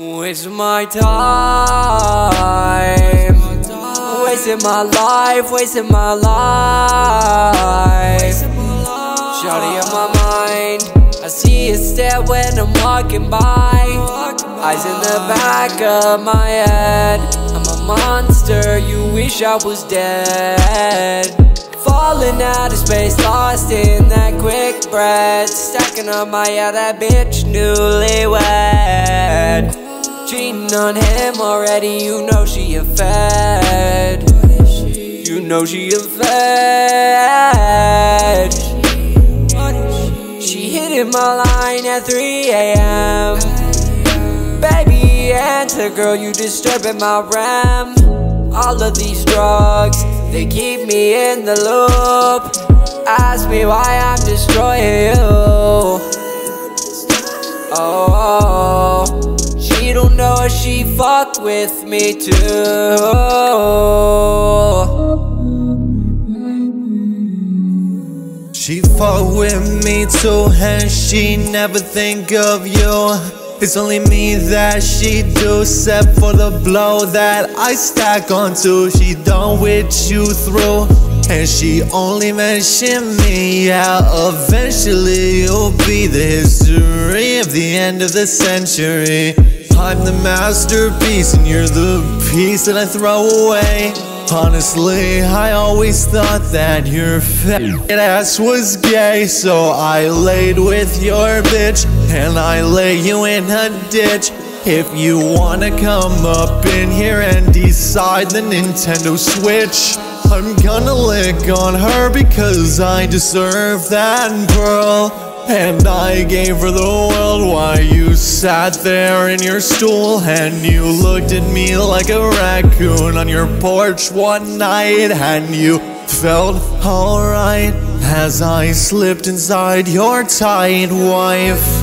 Wasting my time. Wasting my life, wasting my life. Shawty on my mind. I see you stare when I'm walking by. Eyes in the back of my head. I'm a monster, you wish I was dead. Falling out of space, lost in that quick breath. Stacking up my, yeah, that bitch newlywed Cheating on him. Already, you know she a fed. You know she a fed. She hitting my line at 3 a.m. Baby, answer girl, you disturbing my RAM All of these drugs, they keep me in the loop. Ask me why I'm destroying you. Oh, know she fuck with me too. She fuck with me too and she never think of you. It's only me that she do except for the blow that I stack onto. She done with you through and she only mentioned me, yeah Eventually you'll be the history of the end of the century I'm the masterpiece and you're the piece that I throw away. Honestly, I always thought that your fat ass was gay So I laid with your bitch And I lay you in a ditch. If you wanna come up in here and decide the Nintendo Switch I'm gonna lick on her because I deserve that pearl And I gave her the you sat there in your stool And you looked at me like a raccoon on your porch one night And you felt alright as I slipped inside your tight wife